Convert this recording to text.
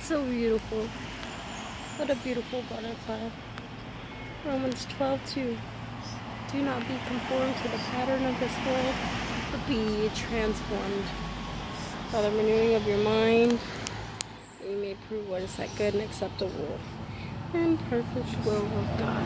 So beautiful. What a beautiful butterfly. Romans 12, 2. Do not be conformed to the pattern of this world, but be transformed by the renewing of your mind. You may prove what is that good and acceptable and perfect will of God.